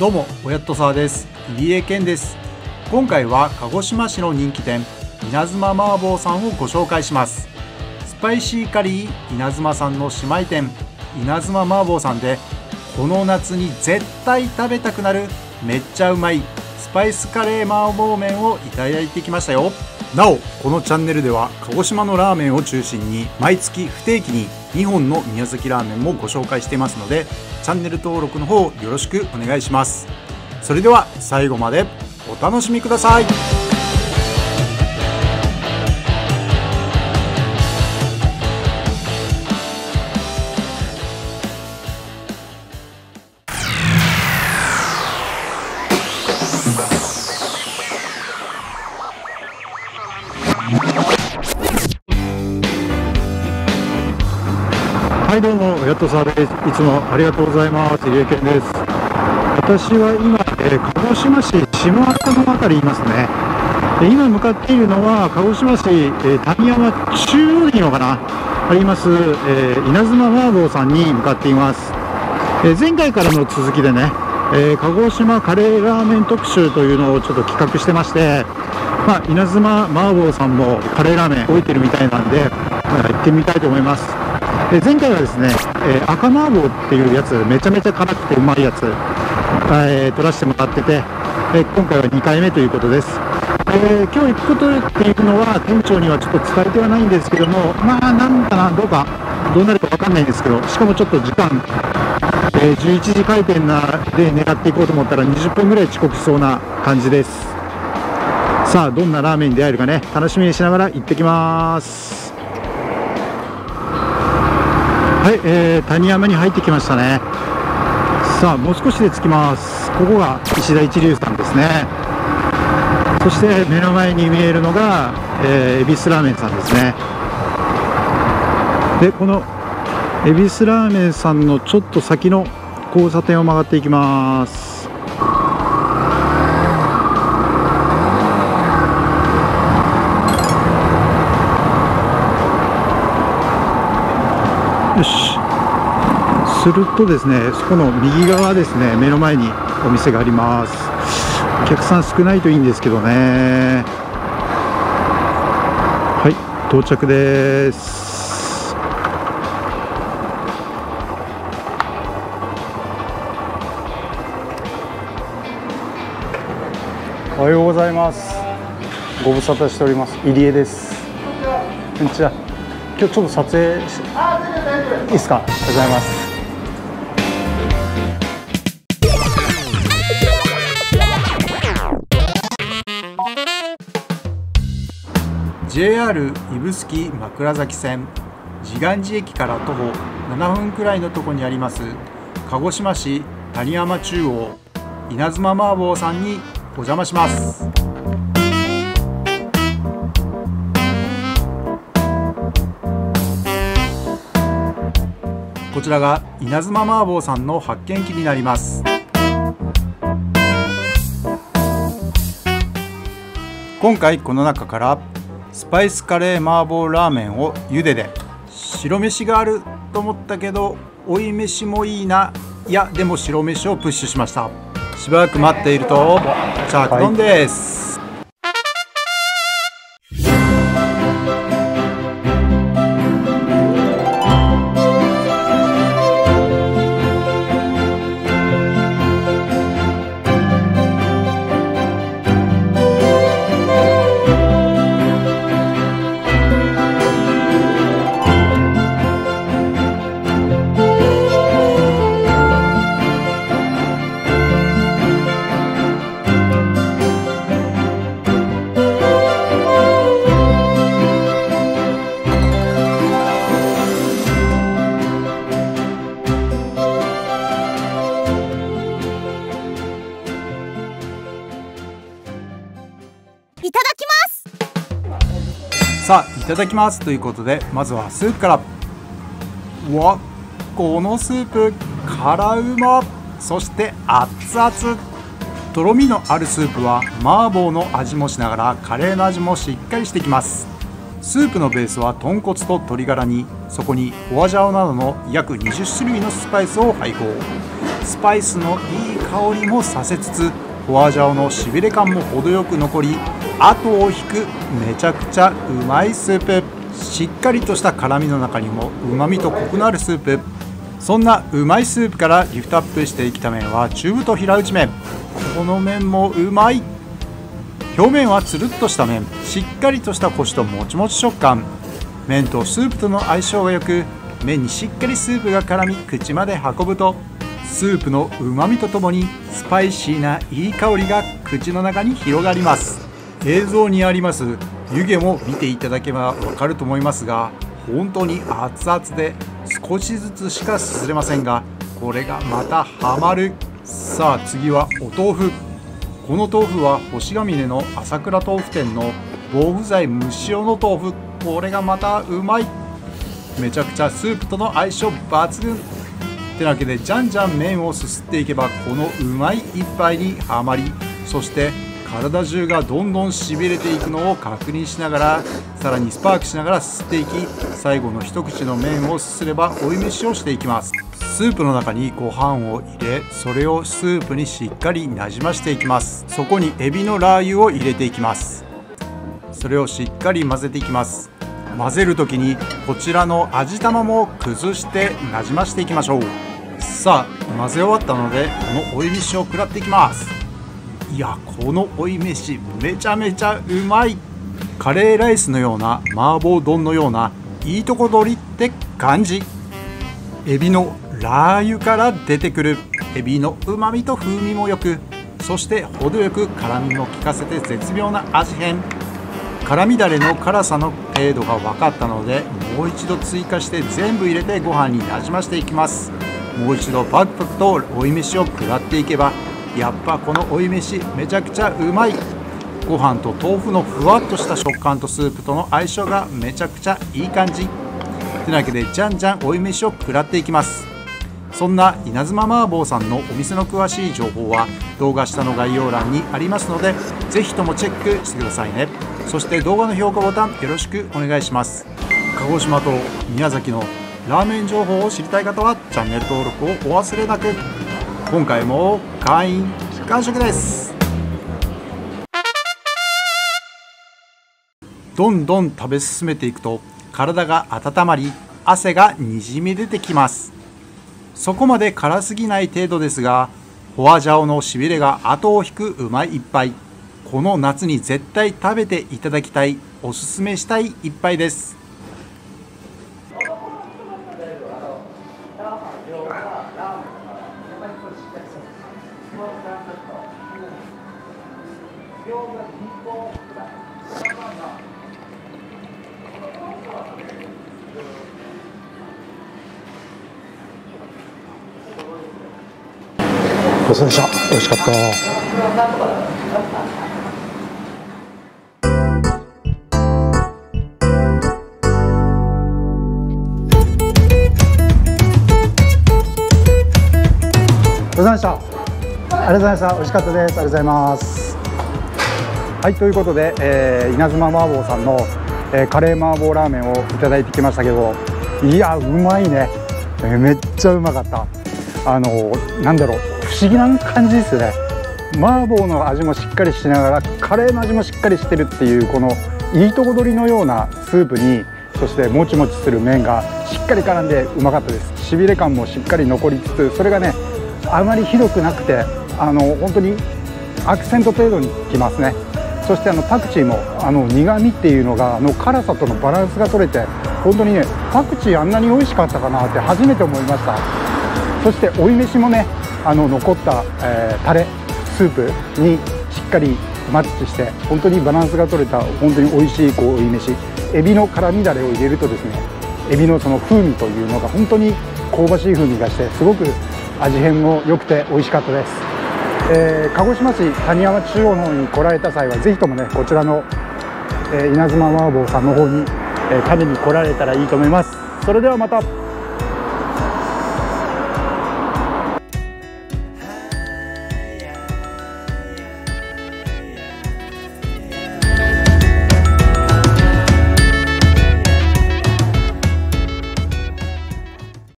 どうもおやっとさです。入江健です。今回は鹿児島市の人気店稲妻麻婆さんをご紹介します。スパイシーカリー稲妻さんの姉妹店稲妻麻婆さんでこの夏に絶対食べたくなるめっちゃうまいパイスカレー麻婆麺をいただいてきましたよ。なおこのチャンネルでは鹿児島のラーメンを中心に毎月不定期に2本の宮崎ラーメンもご紹介していますのでチャンネル登録の方よろしくお願いします。それでは最後までお楽しみください。はいどうもやっとさです。いつもありがとうございます。入江健です。私は今、えー、鹿児島市下芥の辺りいますね。で今向かっているのは鹿児島市、えー、谷山中央でいのかなあります、えー、稲妻麻婆さんに向かっています、え前回からの続きでね、え鹿児島カレーラーメン特集というのをちょっと企画してましてまあ、稲妻麻婆さんもカレーラーメン置いてるみたいなんで、まあ、行ってみたいと思います。で前回はですね、えー、赤麻婆っていうやつめちゃめちゃ辛くてうまいやつ、えー、取らせてもらってて、えー、今回は2回目ということです、え今日行くことっていうのは店長にはちょっと伝えてはないんですけどもまあなんかなどうかどうなるか分かんないんですけどしかもちょっと時間、え11時開店なで狙っていこうと思ったら20分ぐらい遅刻しそうな感じです。さあどんなラーメンに出会えるかね楽しみにしながら行ってきます。はい、えー、谷山に入ってきましたね。さあもう少しで着きます。ここが石田一流さんですね。そして目の前に見えるのが、えー、恵比寿ラーメンさんですね。でこの恵比寿ラーメンさんのちょっと先の交差点を曲がっていきます。よし。するとですねそこの右側ですね目の前にお店があります。お客さん少ないといいんですけどね。はい到着です。おはようございます。ご無沙汰しております。入江です。こんにちは。今日ちょっと撮影いいですか？ありがとうございます JR 指宿枕崎線自願寺駅から徒歩7分くらいのとこにあります鹿児島市谷山中央稲妻麻婆さんにお邪魔します。こちらが稲妻麻婆さんの発見機になります。今回この中からスパイスカレー麻婆ラーメンを茹でで白飯があると思ったけど追い飯もいいないやでも白飯をプッシュしました。しばらく待っていると着丼です、いただきます。ということでまずはスープから。うわこのスープ辛うま。そして熱々。とろみのあるスープは麻婆の味もしながらカレーの味もしっかりしてきます。スープのベースは豚骨と鶏ガラに。そこにホアジャオなどの約20種類のスパイスを配合。スパイスのいい香りもさせつつフォアジャオのしびれ感も程よく残り後を引くめちゃくちゃうまいスープ。しっかりとした辛みの中にもうまみとコクのあるスープ。そんなうまいスープからリフトアップしていきた麺は中太平打ち麺。この麺もうまい。表面はつるっとした麺。しっかりとしたコシともちもち食感。麺とスープとの相性が良く麺にしっかりスープが絡み口まで運ぶとスープのうまみとともにスパイシーないい香りが口の中に広がります。映像にあります湯気も見ていただけばわかると思いますが本当に熱々で少しずつしかすすれませんがこれがまたハマる。さあ次はお豆腐。この豆腐は星ヶ峰の朝倉豆腐店の防腐剤蒸し用の豆腐。これがまたうまい。めちゃくちゃスープとの相性抜群。ってなわけでじゃんじゃん麺をすすっていけばこのうまい一杯にはまり。そして体中がどんどんしびれていくのを確認しながらさらにスパークしながらすすっていき最後の一口の麺をすすれば追い飯をしていきます。スープの中にご飯を入れそれをスープにしっかりなじましていきます。そこにエビのラー油を入れていきます。それをしっかり混ぜていきます。混ぜる時にこちらの味玉も崩してなじましていきましょう。さあ混ぜ終わったのでこの追い飯を食らっていきます。いやこの追い飯めちゃめちゃうまいカレーライスのような麻婆丼のようないいとこ取りって感じ。エビのラー油から出てくる。エビのうまみと風味もよくそして程よく辛みも効かせて絶妙な味変。辛みだれの辛さの程度が分かったのでもう一度追加して全部入れてご飯になじましていきます。もう一度パクパクと追い飯を食らっていけばやっぱこの追い飯めちゃくちゃうまい。ご飯と豆腐のふわっとした食感とスープとの相性がめちゃくちゃいい感じ。てなわけでじゃんじゃん追い飯を食らっていきます。そんな稲妻麻婆さんのお店の詳しい情報は動画下の概要欄にありますのでぜひともチェックしてくださいね。そして動画の評価ボタンよろしくお願いします。鹿児島と宮崎のラーメン情報を知りたい方はチャンネル登録をお忘れなく。今回も会員完食です。どんどん食べ進めていくと体が温まり汗がにじみ出てきます。そこまで辛すぎない程度ですがフォアジャオのしびれが後を引くうまい一杯。この夏に絶対食べていただきたいおすすめしたい一杯です。ごちそうさまでした。美味しかった。ごちそうさまでした。ありがとうございました。美味しかった。ですありがとうございますはいということで、えー、稲妻麻婆さんの、えー、カレー麻婆ラーメンをいた。だいてきました。けどいやうまいね、えー、めっちゃうまかった。あのなんだろう不思議な感じですね。麻婆の味もしっかりしながらカレーの味もしっかりしてるっていうこのいいとこ取りのようなスープにそしてもちもちする麺がしっかり絡んでうまかったです。しびれ感もしっかり残りつつそれがねあまりひどくなくてあの本当にアクセント程度にきますね。そしてあのパクチーもあの苦味っていうのがあの辛さとのバランスが取れて本当にねパクチーあんなに美味しかったかなって初めて思いました。そして追い飯もねあの残った、えー、タレスープにしっかりマッチして本当にバランスが取れた本当に美味しいこう追い飯エビの辛みだれを入れるとですねエビのその風味というのが本当に香ばしい風味がしてすごく味変も良くて美味しかったです、えー、鹿児島市谷山中央の方に来られた際はぜひともねこちらの、えー、稲妻麻婆さんの方に、えー、食べに来られたらいいと思います。それではまた。